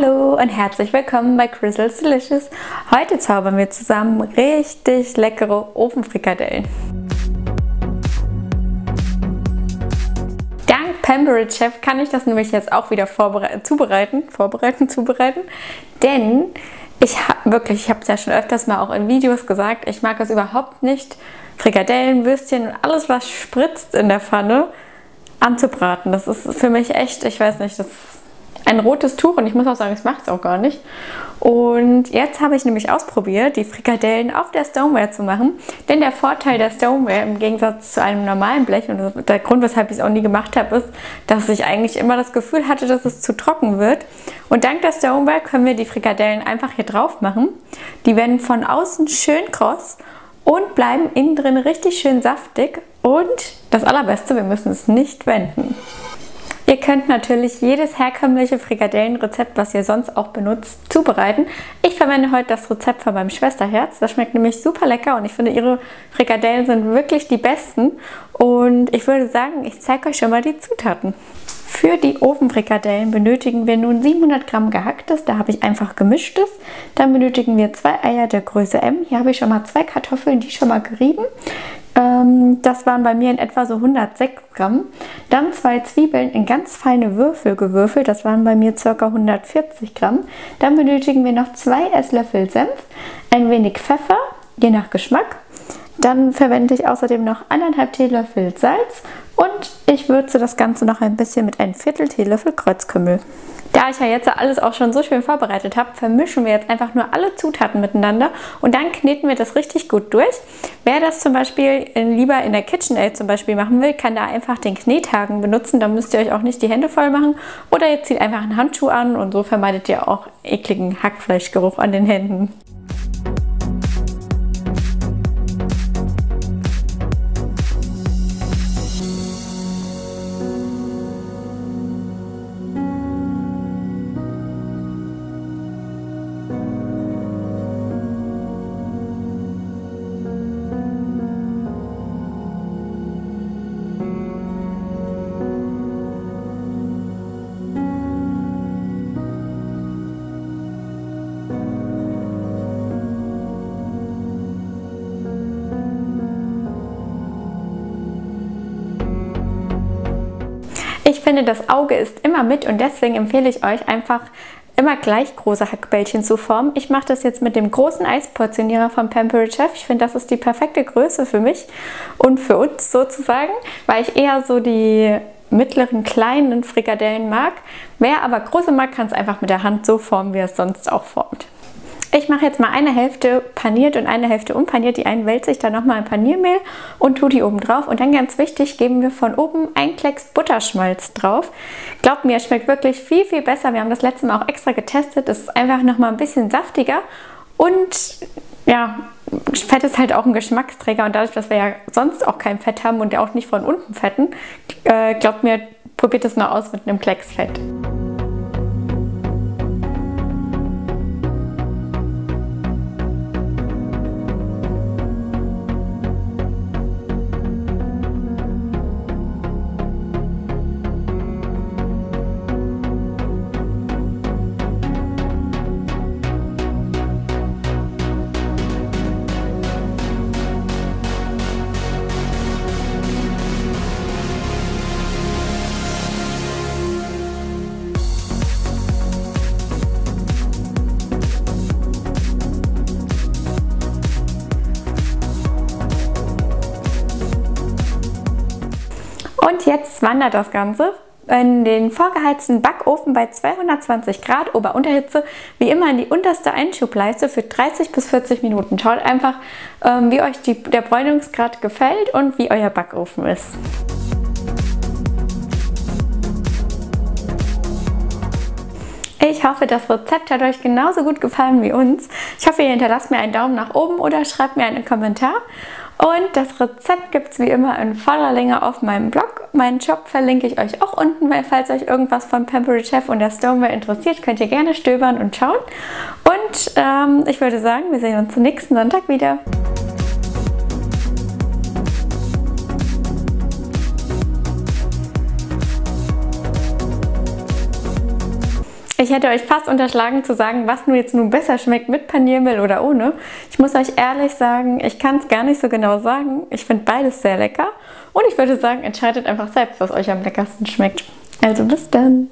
Hallo und herzlich willkommen bei Crystal's Delicious. Heute zaubern wir zusammen richtig leckere Ofenfrikadellen. Dank Pampered Chef kann ich das nämlich jetzt auch wieder zubereiten, vorbereiten, zubereiten, denn ich habe wirklich, ich habe es ja schon öfters mal auch in Videos gesagt, ich mag es überhaupt nicht, Frikadellen, Würstchen und alles, was spritzt in der Pfanne, anzubraten. Das ist für mich echt, ich weiß nicht, das ein rotes Tuch und ich muss auch sagen, es macht es auch gar nicht. Und jetzt habe ich nämlich ausprobiert, die Frikadellen auf der Stoneware zu machen. Denn der Vorteil der Stoneware im Gegensatz zu einem normalen Blech und der Grund, weshalb ich es auch nie gemacht habe, ist, dass ich eigentlich immer das Gefühl hatte, dass es zu trocken wird. Und dank der Stoneware können wir die Frikadellen einfach hier drauf machen. Die werden von außen schön kross und bleiben innen drin richtig schön saftig. Und das Allerbeste, wir müssen es nicht wenden. Ihr könnt natürlich jedes herkömmliche Frikadellenrezept, was ihr sonst auch benutzt, zubereiten. Ich verwende heute das Rezept von meinem Schwesterherz. Das schmeckt nämlich super lecker und ich finde, ihre Frikadellen sind wirklich die besten. Und ich würde sagen, ich zeige euch schon mal die Zutaten. Für die Ofenfrikadellen benötigen wir nun 700 Gramm gehacktes, da habe ich einfach gemischtes. Dann benötigen wir zwei Eier der Größe M. Hier habe ich schon mal zwei Kartoffeln, die schon mal gerieben. Ähm, das waren bei mir in etwa so 106 Gramm. Dann zwei Zwiebeln in ganz feine Würfel gewürfelt. Das waren bei mir ca. 140 Gramm. Dann benötigen wir noch zwei Esslöffel Senf, ein wenig Pfeffer, je nach Geschmack. Dann verwende ich außerdem noch anderthalb Teelöffel Salz und ich würze das Ganze noch ein bisschen mit einem Viertel Teelöffel Kreuzkümmel. Da ich ja jetzt alles auch schon so schön vorbereitet habe, vermischen wir jetzt einfach nur alle Zutaten miteinander und dann kneten wir das richtig gut durch. Wer das zum Beispiel lieber in der KitchenAid zum Beispiel machen will, kann da einfach den Knethaken benutzen. Dann müsst ihr euch auch nicht die Hände voll machen. Oder ihr zieht einfach einen Handschuh an und so vermeidet ihr auch ekligen Hackfleischgeruch an den Händen. Ich finde, das Auge ist immer mit und deswegen empfehle ich euch einfach immer gleich große Hackbällchen zu formen. Ich mache das jetzt mit dem großen Eisportionierer von Pampered Chef. Ich finde, das ist die perfekte Größe für mich und für uns sozusagen, weil ich eher so die mittleren, kleinen Frikadellen mag. Wer aber große mag, kann es einfach mit der Hand so formen, wie er es sonst auch formt. Ich mache jetzt mal eine Hälfte paniert und eine Hälfte unpaniert. Die einen wälze ich dann nochmal in Paniermehl und tue die oben drauf. Und dann ganz wichtig, geben wir von oben ein Klecks Butterschmalz drauf. Glaubt mir, es schmeckt wirklich viel, viel besser. Wir haben das letzte Mal auch extra getestet. Es ist einfach nochmal ein bisschen saftiger. Und ja, Fett ist halt auch ein Geschmacksträger. Und dadurch, dass wir ja sonst auch kein Fett haben und ja auch nicht von unten fetten, äh, glaubt mir, probiert es mal aus mit einem Klecks Fett. Und jetzt wandert das Ganze in den vorgeheizten Backofen bei 220 Grad Ober-Unterhitze wie immer in die unterste Einschubleiste für 30 bis 40 Minuten. Schaut einfach, ähm, wie euch die, der Bräunungsgrad gefällt und wie euer Backofen ist. Ich hoffe, das Rezept hat euch genauso gut gefallen wie uns. Ich hoffe, ihr hinterlasst mir einen Daumen nach oben oder schreibt mir einen Kommentar. Und das Rezept gibt es wie immer in voller Länge auf meinem Blog. Meinen Shop verlinke ich euch auch unten, weil falls euch irgendwas von Pampered Chef und der Stoneware interessiert, könnt ihr gerne stöbern und schauen. Und ähm, ich würde sagen, wir sehen uns nächsten Sonntag wieder. Ich hätte euch fast unterschlagen zu sagen, was nun jetzt nun besser schmeckt mit Paniermehl oder ohne. Ich muss euch ehrlich sagen, ich kann es gar nicht so genau sagen. Ich finde beides sehr lecker. Und ich würde sagen, entscheidet einfach selbst, was euch am leckersten schmeckt. Also bis dann.